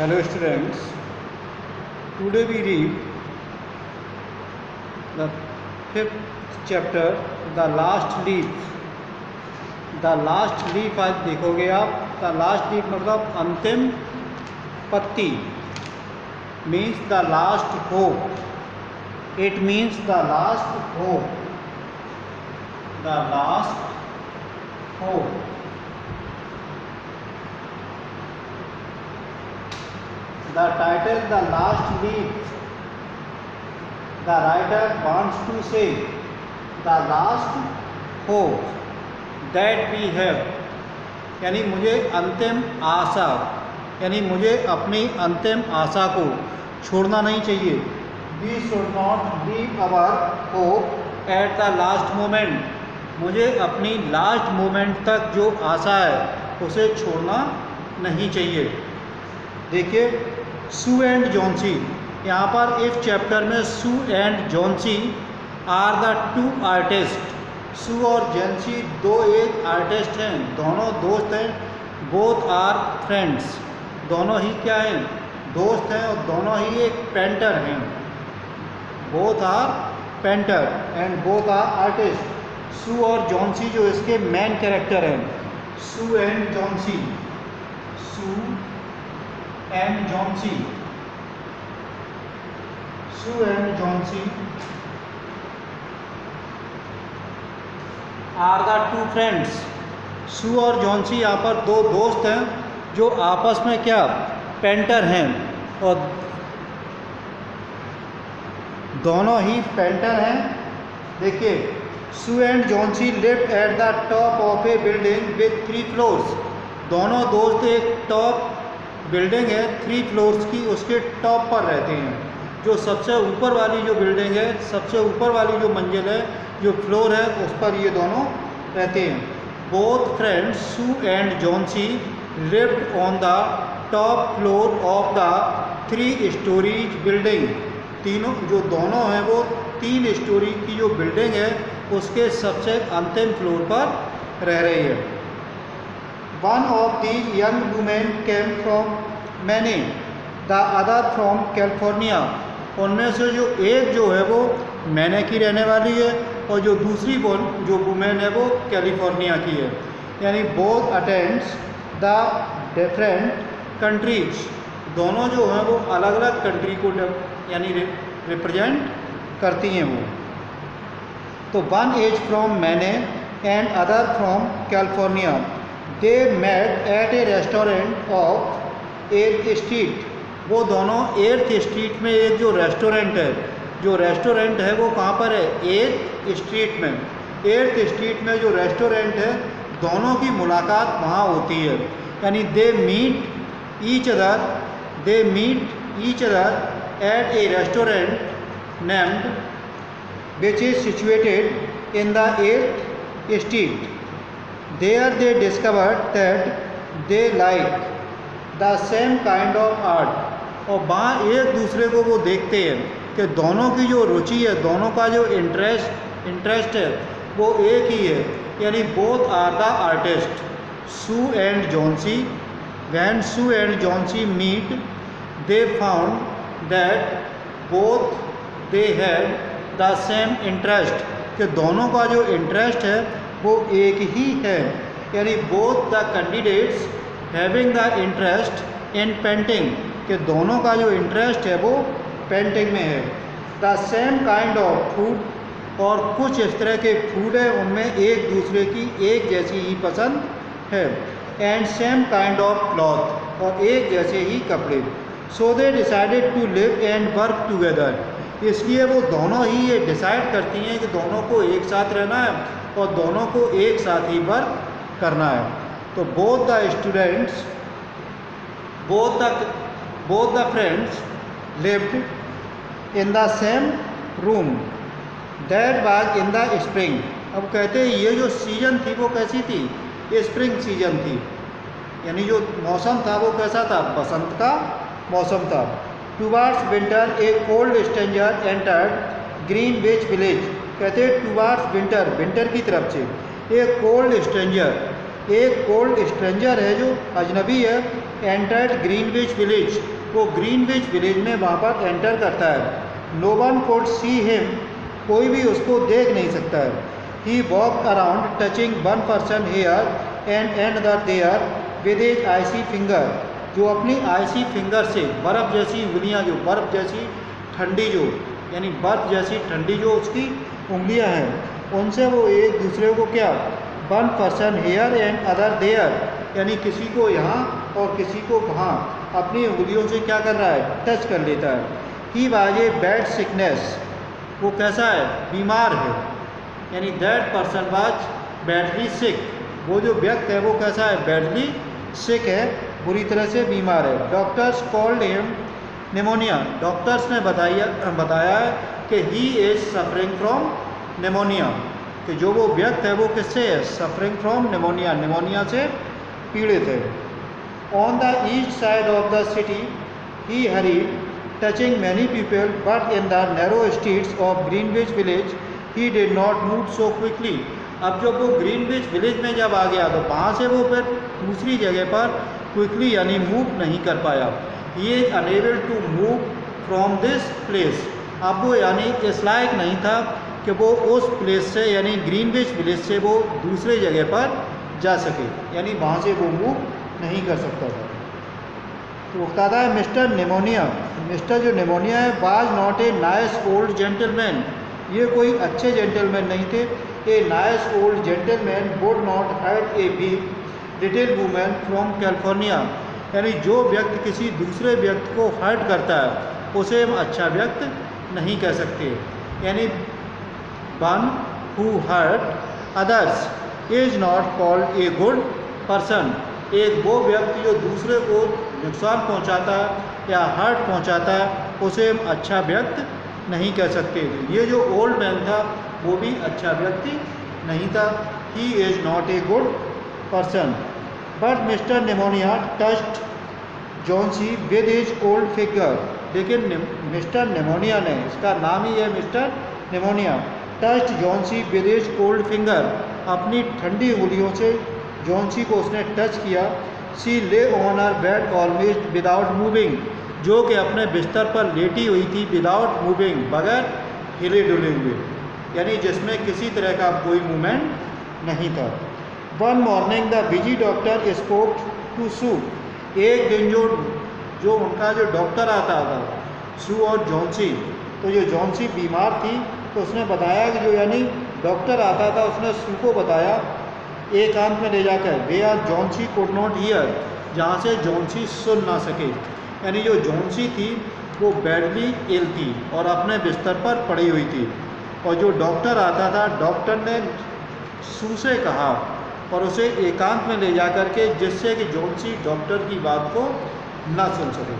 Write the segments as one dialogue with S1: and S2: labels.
S1: Hello students today we read the fifth chapter the last leaf the last leaf आज देखोगे आप। The last leaf मतलब अंतिम पत्ती means the last hope it means the last hope the last hope The title, The Last Leaf. The writer wants to say, the last hope that we have. यानी मुझे अंतिम आशा, यानी मुझे अपनी अंतिम आशा को छोड़ना नहीं चाहिए। We should not leave our hope at the last moment मुझे अपनी लास्ट मोमेंट तक जो आशा है, उसे छोड़ना नहीं चाहिए। देखिए सू एंड जॉन्सी यहाँ पर इस चैप्टर में Sue and Johnsy are the two artist Sue और जेंसी दो एक आर्टिस्ट हैं. दोनों दोस्त हैं. बोथ आर फ्रेंड्स दोनों ही क्या हैं? दोस्त हैं और दोनों ही एक पेंटर हैं. Both are painter and both are artist Sue और जॉन्सी जो इसके मेन कैरेक्टर हैं. Sue and Johnsy Sue and Johnsy. Sue and Johnsy. Are the two friends. Sue और जॉन्सी यहाँ पर दो दोस्त हैं, जो आपस में क्या पेंटर हैं और दोनों ही पेंटर हैं। देखिए, Sue and Johnsy live at the top of a building with three floors. दोनों दोस्त एक टॉप बिल्डिंग है थ्री फ्लोर्स की, उसके टॉप पर रहते हैं। जो सबसे ऊपर वाली जो बिल्डिंग है, सबसे ऊपर वाली जो मंजिल है, जो फ्लोर है, उस पर ये दोनों रहते हैं। Both friends Sue and Johnsy lived on the top floor of the three stories building तीनों, जो दोनों हैं, वो तीन स्टोरी की जो बिल्डिंग है, उसके सबसे अंतिम फ्लोर पर रह रही है। One of the young women came from Maine the other from California उनमें से जो एक जो है वो मैने की रहने वाली है और जो दूसरी जो वुमेन है वो कैलिफ़ोर्निया की है। यानी both attends the different countries दोनों जो हैं वो अलग अलग कंट्री को यानी रिप्रेजेंट करती हैं वो। तो one as from Maine and other from California they met at a restaurant of Eighth street. वो दोनों एर्थ स्ट्रीट में एक जो रेस्टोरेंट है, जो रेस्टोरेंट है वो कहाँ पर है? एर्थ स्ट्रीट में। एर्थ स्ट्रीट में जो रेस्टोरेंट है, दोनों की मुलाकात वहाँ होती है। यानी they meet each other, they meet each other at a restaurant named which is situated in the 8th street. There they discovered that they like the same kind of art. और वहाँ एक दूसरे को वो देखते हैं कि दोनों की जो रुचि है, दोनों का जो इंटरेस्ट इंटरेस्ट है, वो एक ही है, यानी both are the artist Sue and Johnsy when Sue and Johnsy meet they found that both they have the same interest कि दोनों का जो इंटरेस्ट है वो एक ही है। यानी both the candidates having the interest in painting कि दोनों का जो इंटरेस्ट है वो पेंटिंग में है। The same kind of food और कुछ इस तरह के फ़ूड है, उनमें एक दूसरे की एक जैसी ही पसंद है। And same kind of cloth और एक जैसे ही कपड़े। So they decided to live and work together इसलिए वो दोनों ही ये डिसाइड करती हैं कि दोनों को एक साथ रहना है। और दोनों को एक साथ ही वर्क करना है। तो both the students both the both the friends lived in the same room that was in the spring अब कहते हैं, ये जो सीज़न थी, वो कैसी थी? ये स्प्रिंग सीज़न थी। यानी जो मौसम था, वो कैसा था? बसंत का मौसम था। Towards winter a cold stranger entered Greenwich village कहते हैं विंटर विंटर की तरफ़ से। एक कोल्ड स्ट्रेंजर, एक कोल्ड स्ट्रेंजर है जो अजनबी है, एंटर्ड ग्रीनविच विलेज। वो ग्रीनविच विलेज में वहाँ पर एंटर करता है। No one could see him कोई भी उसको देख नहीं सकता है। He walk around touching one person here and and the there with his icy finger जो अपनी आईसी फिंगर से बर्फ़ जैसी उंगलियाँ जो, बर्फ़ जैसी ठंडी जो, यानी बर्फ़ जैसी ठंडी जो उसकी उंगलियाँ हैं। उनसे वो एक दूसरे को क्या? One person here and other there यानी किसी को यहाँ और किसी को वहाँ अपनी उंगलियों से क्या कर रहा है? टच कर लेता है। He was a bad sickness वो कैसा है? बीमार है। यानी that person was badly sick वो जो व्यक्ति है, वो कैसा है? बैडली सिक है। बुरी तरह से बीमार है। Doctors called him pneumonia doctors ने बताया बताया है कि he is suffering from pneumonia कि जो वो व्यक्त है, वो किससे है? सफरिंग फ्रॉम निमोनिया निमोनिया से पीड़ित है। On the east side of the city he hurried touching many people but in the narrow streets of Greenwich village he did not move so quickly अब जब वो ग्रीनविच विलेज में जब आ गया तो वहाँ से वो फिर दूसरी जगह पर क्विकली यानी मूव नहीं कर पाया। He is unable to move from this place अब वो यानी इस लायक नहीं था कि वो उस प्लेस से, यानी ग्रीनविच विलेज से वो दूसरे जगह पर जा सके। यानी वहाँ से वो मूव नहीं कर सकता था। तो वो कहता है, मिस्टर निमोनिया, मिस्टर जो निमोनिया है was not a nice old gentleman ये कोई अच्छे जेंटलमैन नहीं थे। A nice old gentleman would not hurt a be little women from California यानी जो व्यक्ति किसी दूसरे व्यक्ति को हर्ट करता है, उसे अच्छा व्यक्ति नहीं कह सकते। यानी one who hurt others is not called a good person एक वो व्यक्ति जो दूसरे को नुकसान पहुंचाता या हर्ट पहुंचाता, उसे हम अच्छा व्यक्ति नहीं कह सकते। ये जो ओल्ड मैन था, वो भी अच्छा व्यक्ति नहीं था। He is not a good person but mister pneumonia touched Johnsy with his old finger लेकिन मिस्टर निमोनिया ने, इसका नाम ही है mister pneumonia. Touched Johnsy with his old finger अपनी ठंडी उंगलियों से जॉन्सी को उसने टच किया। She lay on her bed always without moving जो कि अपने बिस्तर पर लेटी हुई थी विदाउट मूविंग बगैर हिले डुले हुए। यानी जिसमें किसी तरह का कोई मूवमेंट नहीं था। One morning the busy doctor spoke to Sue एक दिन जो जो उनका जो डॉक्टर आता था सू और जॉन्सी तो जो जॉन्सी बीमार थी तो उसने बताया कि जो यानी डॉक्टर आता था, उसने सू को बताया एकांत में ले जाकर where Johnsy could not hear जहाँ से जॉन्सी सुन ना सके। यानी जो जॉन्सी थी, वो बैडली इल थी और अपने बिस्तर पर पड़ी हुई थी। और जो डॉक्टर आता था डॉक्टर ने सू से कहा और उसे एकांत में ले जा कर के जिससे कि जॉन्सी डॉक्टर की बात को ना सुन सके।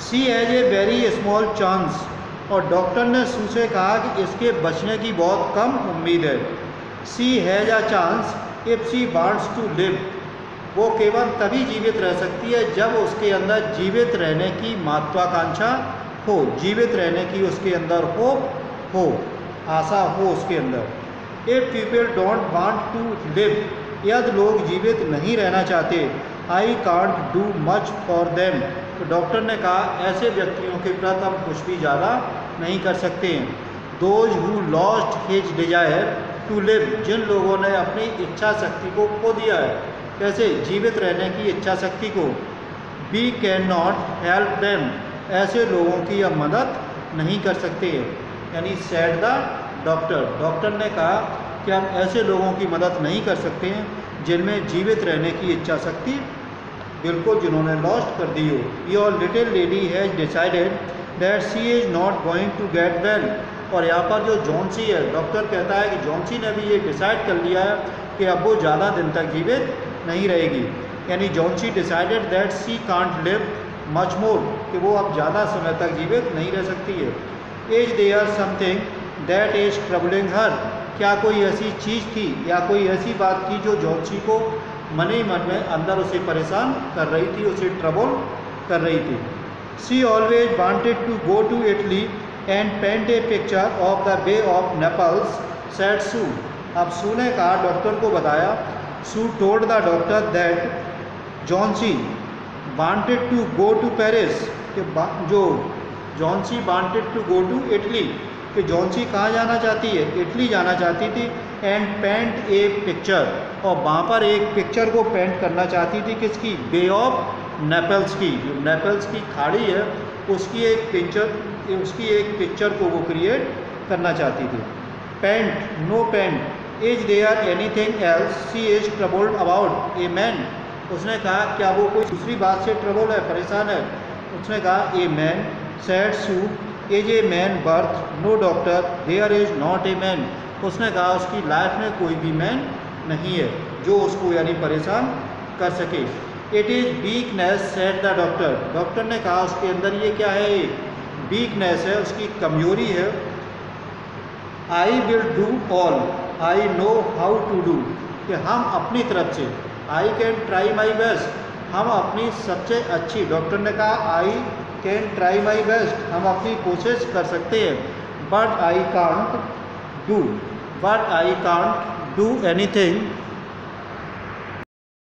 S1: She has a very small chance और डॉक्टर ने सू से कहा कि इसके बचने की बहुत कम उम्मीद है। She has a chance if she wants to live वो केवल तभी जीवित रह सकती है जब उसके अंदर जीवित रहने की महत्वाकांक्षा हो, जीवित रहने की उसके अंदर हो हो, आशा हो उसके अंदर। If people don't want to live यदि लोग जीवित नहीं रहना चाहते I can't do much for them तो डॉक्टर ने कहा, ऐसे व्यक्तियों के प्रति हम कुछ भी ज़्यादा नहीं कर सकते। Those who lost his desire to live जिन लोगों ने अपनी इच्छा शक्ति को खो दिया है, कैसे? जीवित रहने की इच्छा शक्ति को। We can not help them ऐसे लोगों की हम मदद नहीं कर सकते। यानी सैड द डॉक्टर डॉक्टर ने कहा कि हम ऐसे लोगों की मदद नहीं कर सकते हैं जिनमें जीवित रहने की इच्छा शक्ति बिल्कुल जिन्होंने लॉस्ट कर दी हो। Your little lady has decided that she is not going to get well और यहाँ पर जो जॉन्सी है डॉक्टर कहता है कि जॉन्सी ने भी ये डिसाइड कर लिया है कि अब वो ज़्यादा दिन तक जीवित नहीं रहेगी। यानी Johnsy decided that she can't live much more कि वो अब ज़्यादा समय तक जीवित नहीं रह सकती है। Is there something that is troubling her क्या कोई ऐसी चीज़ थी या कोई ऐसी बात थी जो जॉन्सी को मन ही मन में अंदर उसे परेशान कर रही थी, उसे ट्रबल कर रही थी? She always wanted to go to Italy and paint a picture of the bay of Naples said Sue अब सू ने कहा डॉक्टर को बताया। Sue told the doctor that Johnsy wanted to go to Paris जो Johnsy wanted to go to Italy कि Johnsy कहाँ जाना चाहती है? इटली जाना चाहती थी एंड पेंट ए पिक्चर और वहाँ पर एक पिक्चर को पेंट करना चाहती थी किसकी? बे ऑफ़ नेपल्स की। जो नेपल्स की खाड़ी है, उसकी एक पिक्चर उसकी एक पिक्चर को वो क्रिएट करना चाहती थी। Paint no paint is there anything else she is troubled about a man उसने कहा, क्या वो कोई दूसरी बात से ट्रबल है? परेशान है? उसने कहा a man said Sue is a man worth no doctor there is not a man उसने कहा, उसकी लाइफ में कोई भी मैन नहीं है, जो उसको यानी परेशान कर सके. It is weakness said the doctor doctor ने कहा, उसके अंदर ये क्या है? वीकनेस है, उसकी कमज़ोरी है। I will do all I know how to do कि हम अपनी तरफ़ से I can try my best हम अपनी सबसे अच्छी डॉक्टर ने कहा I can try my best हम अपनी कोशिश कर सकते हैं। But I can't do but I can't do anything